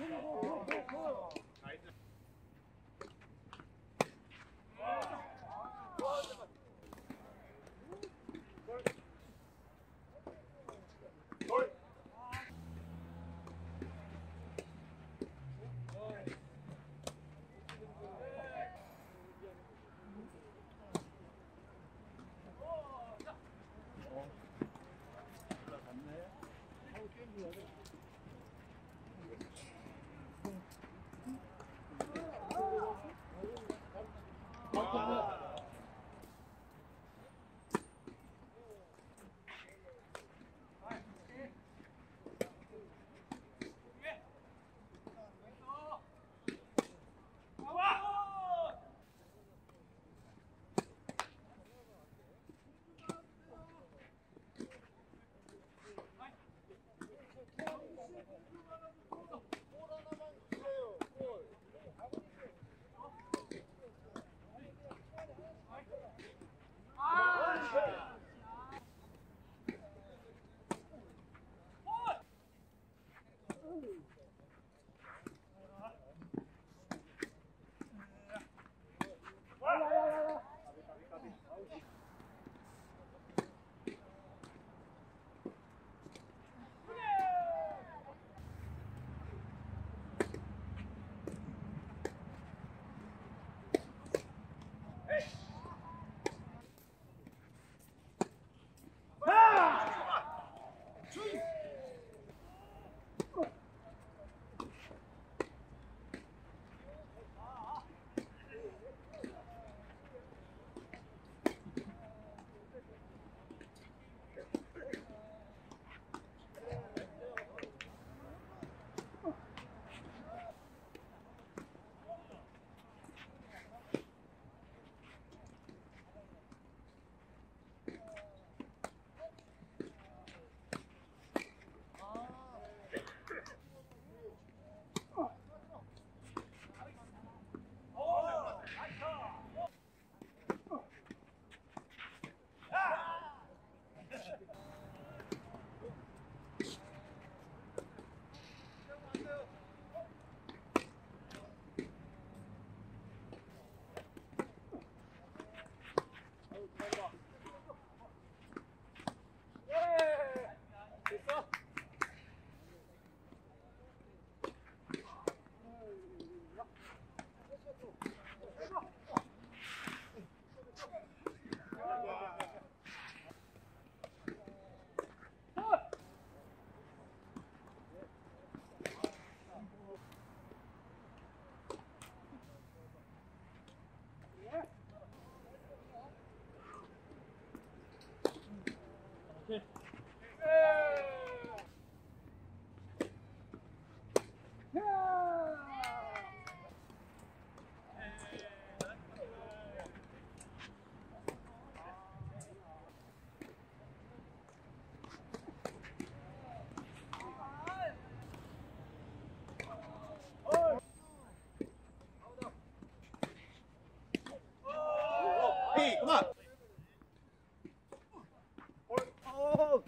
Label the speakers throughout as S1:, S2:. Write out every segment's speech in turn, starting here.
S1: 어, 올라갔네. 하고 게임 Pete, come on. Oh. Oh!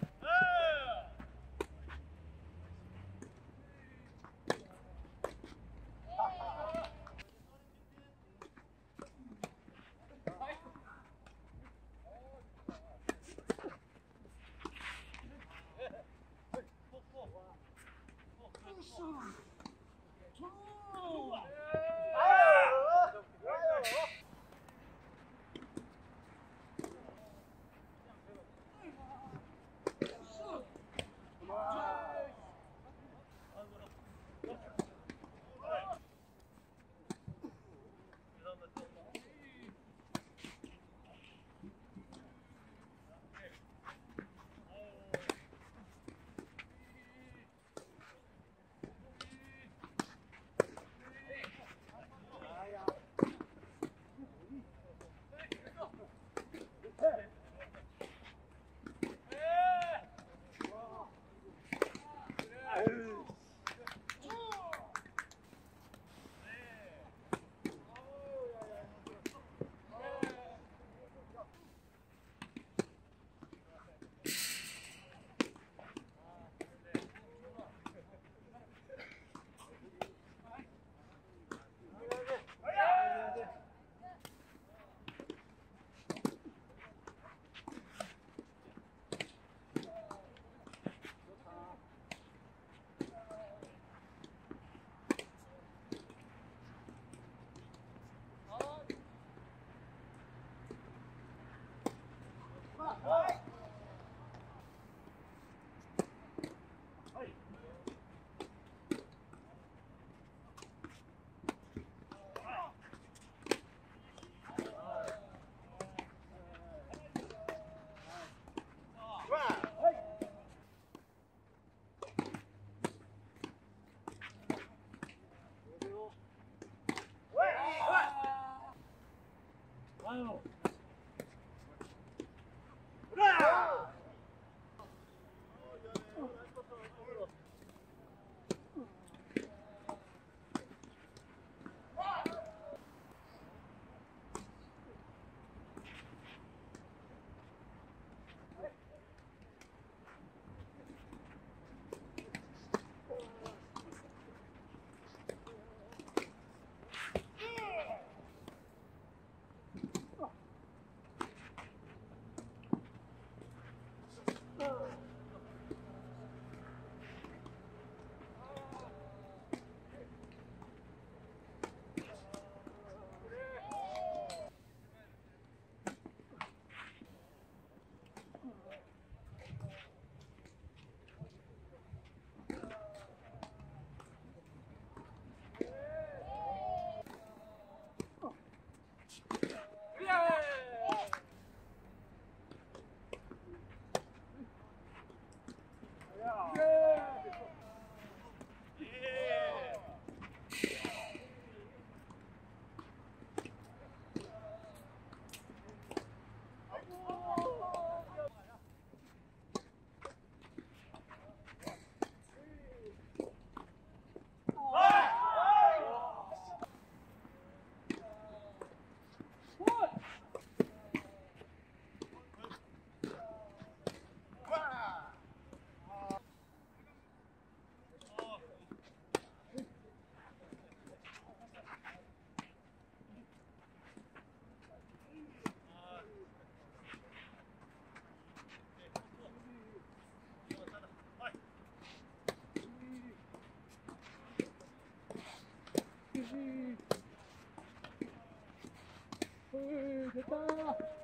S1: 是的。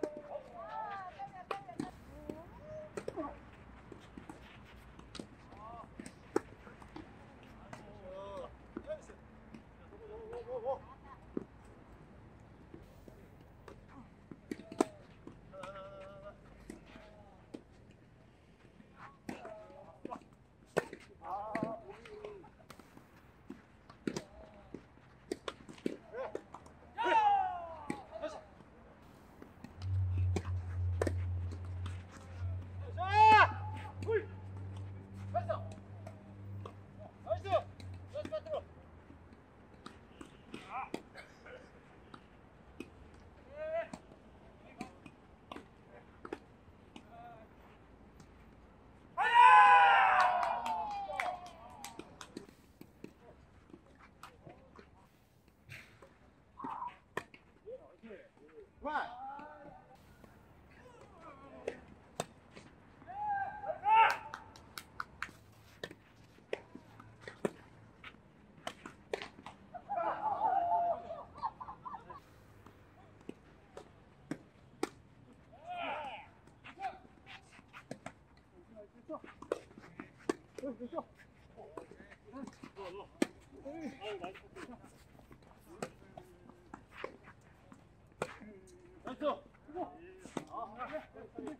S1: Right. 坐，你坐坐。坐，坐。好，来，来，来。